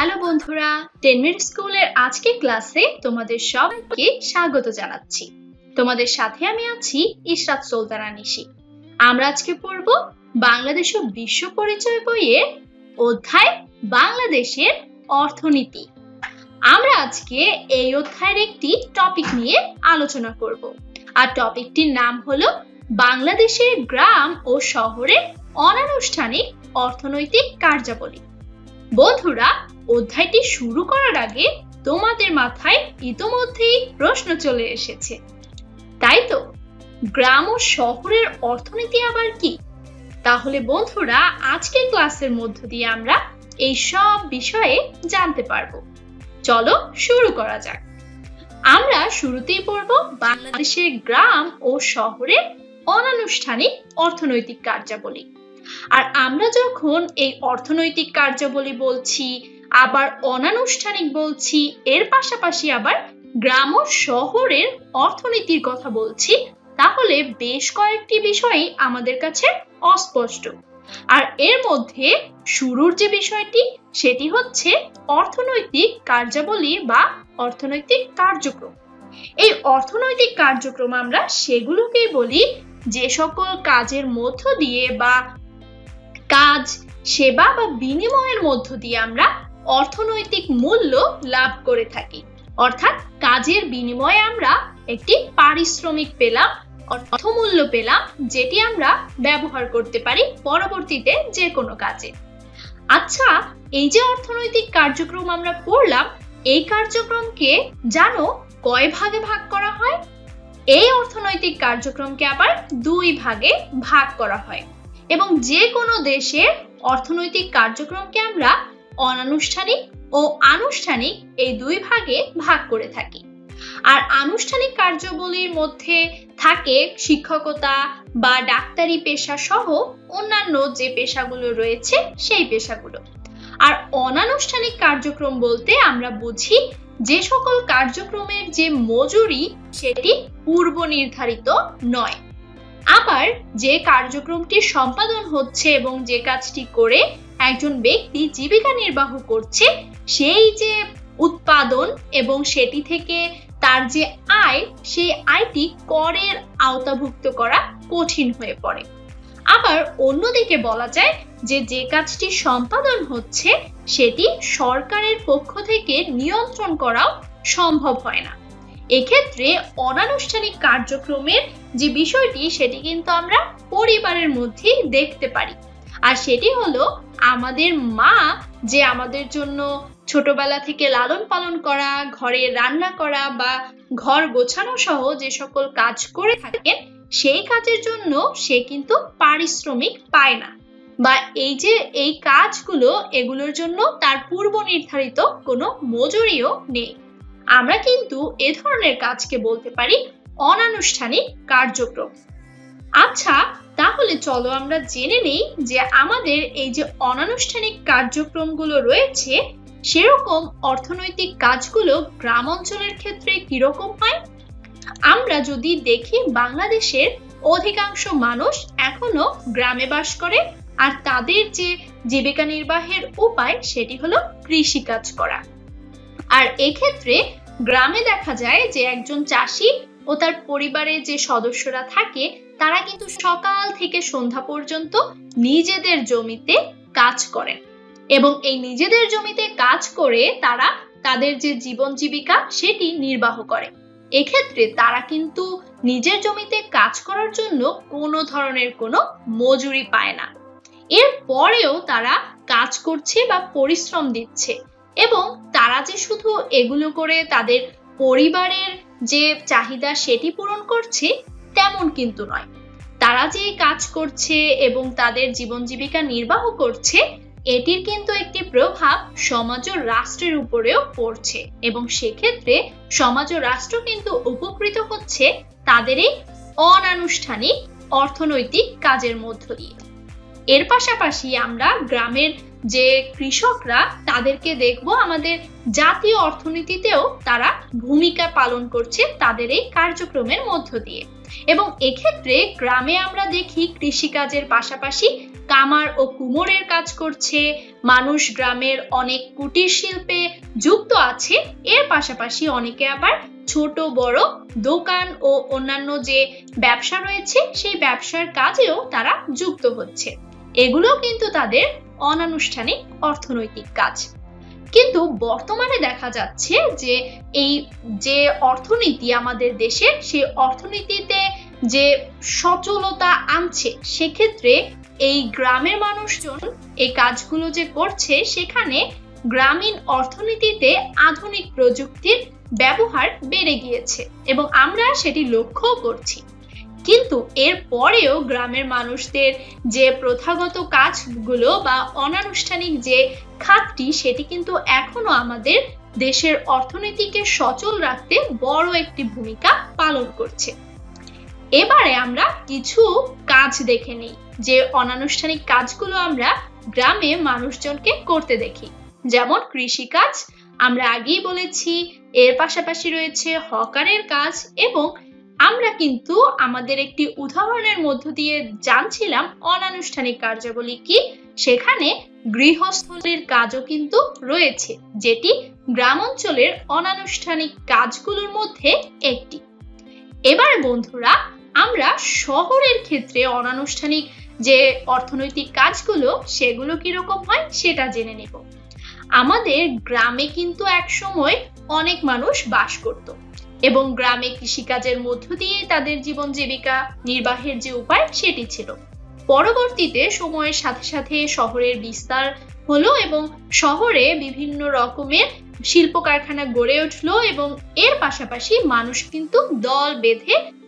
Hello বন্ধুরা ten minute স্কুলের আজকের ক্লাসে তোমাদের সবাইকে স্বাগত জানাচ্ছি। তোমাদের সাথে আমি আছি ইশরাত সুলতানা নিশি। আমরা আজকে পড়ব বাংলাদেশ ও বিশ্ব পরিচয় বইয়ের অধ্যায় বাংলাদেশের অর্থনীতি। আমরা আজকে এই অধ্যায়ের একটি টপিক নিয়ে আলোচনা করব। আর টপিকটির নাম হলো বাংলাদেশের গ্রাম ও শহরের অনানুষ্ঠানিক অর্থনৈতিক কার্যাবলী। বন্ধুরা, অধ্যায়টি শুরু করার আগে তোমাদের মাথায় ইতোমধ্যেই প্রশ্ন চলে এসেছে। তাই তো? গ্রাম ও শহরের অর্থনীতি আবার কি? তাহলে বন্ধুরা, আজকের ক্লাসের মধ্য দিয়ে আমরা এই সব বিষয়ে জানতে পারব। চলো শুরু করা যাক। আমরা শুরুতেই পড়ব বাংলাদেশের গ্রাম ও শহরের অনানুষ্ঠানিক অর্থনৈতিক কার্যাবলী। আর আমরা যখন এই অর্থনৈতিক কার্যাবলী বলছি, আবার অনানুষ্ঠানিক বলছি, এর পাশাপাশি আবার গ্রাম ও শহরের অর্থনীতির কথা বলছি, তাহলে বেশ কয়েকটি বিষয় আমাদের কাছে অস্পষ্ট। আর এর মধ্যে শুরুর যে বিষয়টি, সেটি হচ্ছে অর্থনৈতিক কার্যাবলী বা অর্থনৈতিক কার্যক্রম। এই অর্থনৈতিক কার্যক্রম আমরা সেগুলোকেই বলি যে সকল কাজের মধ্য দিয়ে বা কাজ, সেবা বা বিনিময়ের মধ্য দিয়ে আমরা অর্থনৈতিক মূল্য লাভ করে থাকি। অর্থাৎ কাজের বিনিময়ে আমরা একটি পারিশ্রমিক পেলাম, অর্থমূল্য পেলাম, যেটি আমরা ব্যবহার করতে পারি পরবর্তীতে যে কোনো কাজে। আচ্ছা এই যে অর্থনৈতিক কার্যক্রম আমরা পড়লাম এই কার্যক্রমকে জানো কয় ভাগে ভাগ করা হয়? এই অর্থনৈতিক কার্যক্রমকে আবার দুই ভাগে ভাগ করা হয়। এবং যে কোনো দেশের অর্থনৈতিক কার্যক্রমকে আমরা অনানুষ্ঠানিক ও আনুষ্ঠানিক এই দুই ভাগে ভাগ করে থাকি। আর আনুষ্ঠানিক কার্যাবলীর মধ্যে থাকে শিক্ষকতা বা ডাক্তারি পেশা সহ অন্যান্য যে পেশাগুলো রয়েছে সেই পেশাগুলো। আর অনানুষ্ঠানিক কার্যক্রম বলতে আমরা বুঝি যে সকল কার্যক্রমের যে মজুরি সেটি পূর্ব নির্ধারিত নয়। আবার যে কার্যক্রমটি সম্পাদন হচ্ছে এবং যে কাজটি করে একজন ব্যক্তি জীবিকা নির্বাহ করছে, সেই যে উৎপাদন এবং সেটি থেকে তার যে আয়, সেই আয়টি করের আওতাভুক্ত করা কঠিন হয়ে পড়ে। আবার অন্যদিকে বলা যায় যে যে কাজটি সম্পাদন হচ্ছে, সেটি সরকারের পক্ষ থেকে নিয়ন্ত্রণ করাও সম্ভব হয় না। এক্ষেত্রে অনানুষ্ঠানিক কার্যক্রমের যে বিষয়টি, সেটি কিন্তু আমরা পরিবারের মধ্যেই দেখতে পারি। আর সেটি হলো, আমাদের মা যে আমাদের জন্য ছোটবেলা থেকে লালন পালন করা, ঘরে রান্না করা বা ঘর গোছানো সহ যে সকল কাজ করে থাকেন সেই কাজের জন্য সে কিন্তু পারিশ্রমিক পায় না। বা এই যে এই কাজগুলো, এগুলোর জন্য তার পূর্ব নির্ধারিত কোনো মজুরিও নেই। আমরা কিন্তু এ ধরনের কাজকে বলতে পারি অনানুষ্ঠানিক কার্যক্রম। আচ্ছা তাহলে চলো আমরা জেনে নেই যে আমাদের এই যে অনানুষ্ঠানিক কার্যক্রমগুলো রয়েছে, সেরকম অর্থনৈতিক কাজগুলো গ্রাম অঞ্চলের ক্ষেত্রে কীরকম হয়? আমরা যদি দেখি বাংলাদেশের অধিকাংশ মানুষ এখনও গ্রামে বাস করে, আর তাদের যে জীবিকা নির্বাহের উপায় সেটি হলো কৃষি কাজ করা। আর এক্ষেত্রে গ্রামে দেখা যায় যে একজন চাষি ও তার পরিবারের যে সদস্যরা থাকে, তারা কিন্তু সকাল থেকে সন্ধ্যা পর্যন্ত নিজেদের জমিতে কাজ করেন। এবং এই নিজেদের জমিতে কাজ করে তারা তাদের যে জীবন জীবিকা, সেটি নির্বাহ করে। এক্ষেত্রে তারা কিন্তু নিজের জমিতে কাজ করার জন্য কোনো ধরনের কোনো মজুরি পায় না। এর পরেও তারা কাজ করছে বা পরিশ্রম দিচ্ছে। এবং তারা যে শুধু এগুলো করে তাদের পরিবারের যে চাহিদা সেটি পূরণ করছে তেমন কিন্তু নয়। তারা যে কাজ করছে এবং তাদের জীবন জীবিকা নির্বাহ করছে, এটির কিন্তু একটি প্রভাব সমাজ ও রাষ্ট্রের উপরেও পড়ছে এবং সেক্ষেত্রে সমাজ ও রাষ্ট্র কিন্তু উপকৃত হচ্ছে তাদের এই অনানুষ্ঠানিক অর্থনৈতিক কাজের মধ্য দিয়ে। এর পাশাপাশি আমরা গ্রামের যে কৃষকরা তাদেরকে দেখব আমাদের জাতীয় অর্থনীতিতেও তারা ভূমিকা পালন করছে তাদের এই কার্যক্রমের মধ্য দিয়ে। এবং এক্ষেত্রে গ্রামে আমরা দেখি কৃষিকাজের পাশাপাশি কামার ও কুমোরের কাজ করছে, মানুষ গ্রামের অনেক কুটির শিল্পে যুক্ত আছে, এর পাশাপাশি অনেকে আবার ছোট, বড় দোকান ও অন্যান্য যে ব্যবসা রয়েছে, সেই ব্যবসার কাজেও তারা যুক্ত হচ্ছে। এগুলো কিন্তু তাদের অনানুষ্ঠানিক অর্থনৈতিক কাজ। কিন্তু বর্তমানে দেখা যাচ্ছে যে এই যে অর্থনীতি আমাদের দেশের সেই অর্থনীতিতে যে সচলতা আনছে, সেক্ষেত্রে এই গ্রামের মানুষজন এই কাজগুলো যে করছে, সেখানে গ্রামীণ অর্থনীতিতে আধুনিক প্রযুক্তির ব্যবহার বেড়ে গিয়েছে এবং আমরা সেটি লক্ষ্য করছি। কিন্তু এর পরেও গ্রামের মানুষদের যে প্রথাগত কাজগুলো বা অনানুষ্ঠানিক যে খাতটি, সেটি কিন্তু এখনও আমাদের দেশের অর্থনীতিকে সচল রাখতে বড় একটি ভূমিকা পালন করছে। এবারে আমরা কিছু কাজ দেখে নিই। যে অনানুষ্ঠানিক কাজগুলো আমরা গ্রামে মানুষজনকে করতে দেখি। যেমন কৃষিকাজ, আমরা আগেই বলেছি, এর পাশাপাশি রয়েছে হকারের কাজ এবং আমরা কিন্তু আমাদের একটি উদাহরণের মধ্য দিয়ে জানছিলাম অনানুষ্ঠানিক কার্যাবলী কি? সেখানে গৃহস্থলীর কাজও কিন্তু রয়েছে, যেটি গ্রাম অঞ্চলের অনানুষ্ঠানিক কাজগুলোর মধ্যে একটি। এবার বন্ধুরা, আমরা শহরের ক্ষেত্রে অনানুষ্ঠানিক যে অর্থনৈতিক কাজগুলো, সেগুলো কীরকম হয় সেটা জেনে নেব। আমাদের গ্রামে কিন্তু এক সময় অনেক মানুষ বাস করত। এবং গ্রামে কৃষিকাজের মধ্য দিয়ে তাদের জীবন জীবিকা নির্বাহের যে উপায়, সেটি ছিল। পরবর্তীতে সময়ের সাথে সাথে শহরের বিস্তার হলো এবং শহরে বিভিন্ন রকমের শিল্প কারখানা গড়ে উঠল এবং এর পাশাপাশি মানুষ কিন্তু দল বেঁধে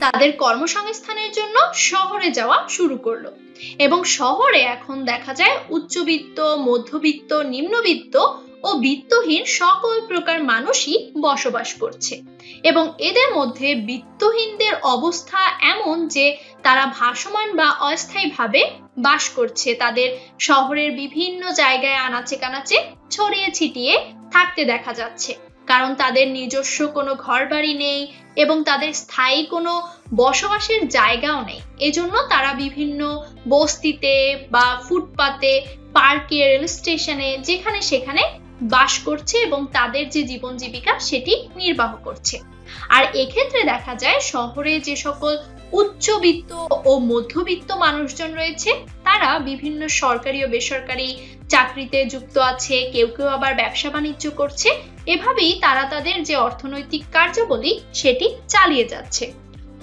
তাদের কর্মসংস্থানের জন্য শহরে যাওয়া শুরু করল। এবং শহরে এখন দেখা যায় উচ্চবিত্ত, মধ্যবিত্ত, নিম্নবিত্ত ও বিত্তহীন সকল প্রকার মানুষই বসবাস করছে। এবং এদের মধ্যে বিত্তহীনদের অবস্থা এমন যে তারা ভাসমান বা অস্থায়ীভাবে বাস করছে। তাদের শহরের বিভিন্ন জায়গায় আনাচে কানাচে ছড়িয়ে ছিটিয়ে থাকতে দেখা যাচ্ছে। কারণ তাদের নিজস্ব কোনো ঘর বাড়ি নেই এবং তাদের স্থায়ী কোনো বসবাসের জায়গাও নেই। এজন্য তারা বিভিন্ন বস্তিতে বা ফুটপাতে, পার্কে, রেল স্টেশনে, যেখানে সেখানে বাস করছে এবং তাদের যে জীবন জীবিকা সেটি নির্বাহ করছে। আর এক্ষেত্রে দেখা যায় শহরে যে সকল উচ্চবিত্ত ও মধ্যবিত্ত মানুষজন রয়েছে, তারা বিভিন্ন সরকারি ও বেসরকারি চাকরিতে যুক্ত আছে, কেউ কেউ আবার ব্যবসা বাণিজ্য করছে। এভাবেই তারা তাদের যে অর্থনৈতিক কার্যাবলী সেটি চালিয়ে যাচ্ছে।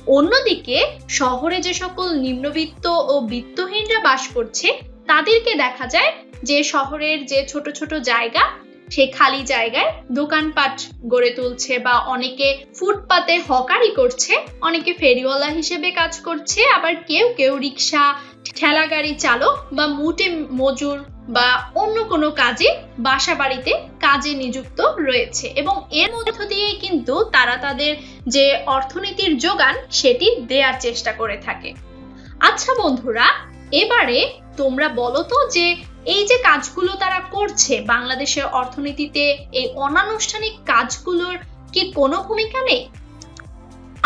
অন্যদিকে শহরে যে সকল নিম্নবিত্ত ও বিত্তহীনরা বাস করছে, তাদেরকে দেখা যায় যে শহরের যে ছোট ছোট জায়গা সেই খালি জায়গায় দোকানপাট গড়ে তুলছে বা অনেকে ফুটপাতে হকারি করছে, অনেকে ফেরিওয়ালা হিসেবে কাজ করছে, আবার কেউ কেউ রিক্সা, ঠেলা গাড়ি চালক বা মুটে মজুর বা অন্য কোনো কাজে বাসা বাড়িতে কাজে নিযুক্ত রয়েছে। এবং এর মধ্য দিয়ে কিন্তু তারা তাদের যে অর্থনীতির যোগান, সেটি দেওয়ার চেষ্টা করে থাকে। আচ্ছা বন্ধুরা, এবারে তোমরা বলো তো যে এই যে কাজগুলো তারা করছে, বাংলাদেশের অর্থনীতিতে এই অনানুষ্ঠানিক কাজগুলোর কি কোনো ভূমিকা নেই?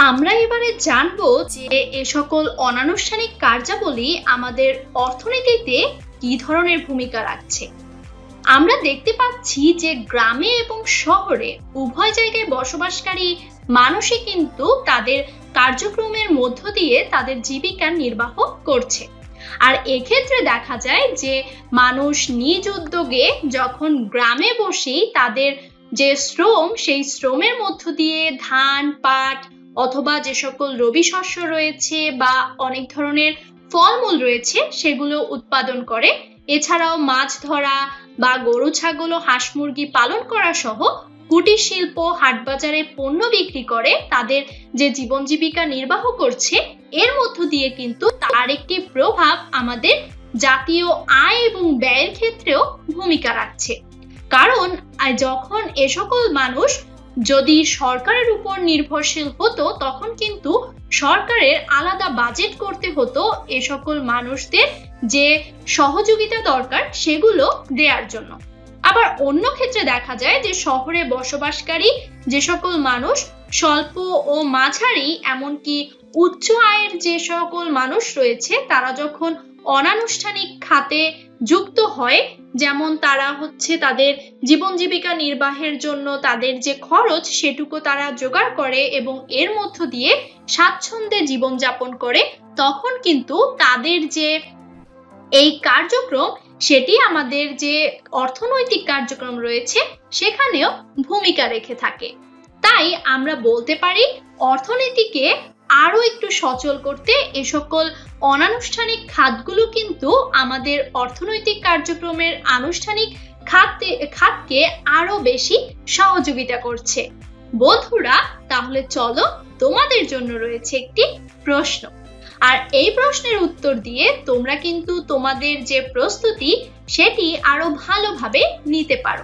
আমরা এবারে জানব যে এ সকল অনানুষ্ঠানিক কার্যাবলী আমাদের অর্থনীতিতে কি ধরনের ভূমিকা রাখছে। আমরা দেখতে পাচ্ছি যে গ্রামে এবং শহরে উভয় জায়গায় বসবাসকারী মানুষই কিন্তু তাদের কার্যক্রমের মধ্য দিয়ে তাদের জীবিকা নির্বাহ করছে। আর এক্ষেত্রে দেখা যায় যে মানুষ নিজ উদ্যোগে যখন গ্রামে বসেই তাদের যে শ্রম, সেই শ্রমের মধ্য দিয়ে ধান, পাট অথবা যে সকল রবি শস্য রয়েছে বা অনেক ধরনের ফলমূল রয়েছে, সেগুলো উৎপাদন করে। এছাড়াও মাছ ধরা বা গরু, ছাগল ও হাঁস মুরগি পালন করা সহ কুটির শিল্প হাটবাজারে পণ্য বিক্রি করে তাদের যে জীবন জীবিকা নির্বাহ করছে, এর মধ্য দিয়ে কিন্তু তার একটি প্রভাব আমাদের জাতীয় আয় এবং ব্যয়ের ক্ষেত্রেও ভূমিকা রাখছে। কারণ যখন এ সকল মানুষ যদি সরকারের উপর নির্ভরশীল হতো, তখন কিন্তু সরকারের আলাদা বাজেট করতে হতো এ সকল মানুষদের যে সহযোগিতা দরকার সেগুলো দেওয়ার জন্য। আবার অন্য ক্ষেত্রে দেখা যায় যে শহরে বসবাসকারী যে সকল মানুষ, স্বল্প ও মাঝারি, এমনকি উচ্চ আয়ের যে সকল মানুষ রয়েছে, তারা যখন অনানুষ্ঠানিক খাতে যুক্ত হয়, যেমন তারা হচ্ছে তাদের জীবন জীবিকা নির্বাহের জন্য তাদের যে খরচ, সেটুকু তারা জোগাড় করে এবং এর মধ্য দিয়ে স্বাচ্ছন্দ্যে জীবনযাপন করে, তখন কিন্তু তাদের যে এই কার্যক্রম সেটি আমাদের যে অর্থনৈতিক কার্যক্রম রয়েছে, সেখানেও ভূমিকা রেখে থাকে। তাই আমরা বলতে পারি, অর্থনীতিকে আরও একটু সচল করতে এ সকল অনানুষ্ঠানিক খাতগুলো কিন্তু আমাদের অর্থনৈতিক কার্যক্রমের আনুষ্ঠানিক খাতে খাতকে আরও বেশি সহযোগিতা করছে। বন্ধুরা, তাহলে চলো তোমাদের জন্য রয়েছে একটি প্রশ্ন। আর এই প্রশ্নের উত্তর দিয়ে তোমরা কিন্তু তোমাদের যে প্রস্তুতি, সেটি আরও ভালোভাবে নিতে পারো।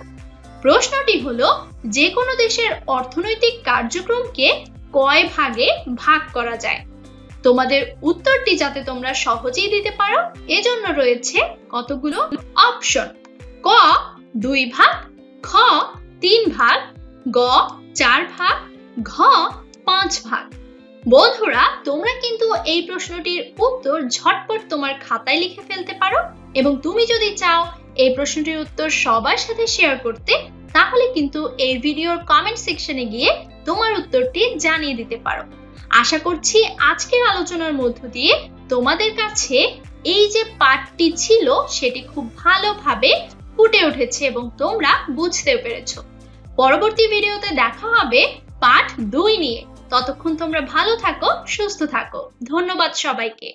প্রশ্নটি হলো যে কোনো দেশের অর্থনৈতিক কার্যক্রমকে কয় ভাগে ভাগ করা যায়? তোমাদের উত্তরটি যাতে তোমরা সহজেই দিতে পারো, এজন্য রয়েছে কতগুলো অপশন। ক, দুই ভাগ, খ, তিন ভাগ, গ, চার ভাগ, ঘ, পাঁচ ভাগ। বন্ধুরা, তোমরা কিন্তু এই প্রশ্নটির উত্তর ঝটপট তোমার খাতায় লিখে ফেলতে পারো এবং তুমি যদি চাও এই প্রশ্নটির উত্তর সবার সাথে শেয়ার করতে, তাহলে কিন্তু এই ভিডিওর কমেন্ট সেকশনে গিয়ে তোমার উত্তরটি জানিয়ে দিতে পারো। আশা করছি আজকের আলোচনার মধ্য দিয়ে তোমাদের কাছে এই যে পাঠটি ছিল, সেটি খুব ভালোভাবে ফুটে উঠেছে এবং তোমরা বুঝতে পেরেছ। পরবর্তী ভিডিওতে দেখা হবে পাঠ দুই নিয়ে। ততক্ষণ তোমরা ভালো থাকো সুস্থ থাকো। ধন্যবাদ সবাইকে।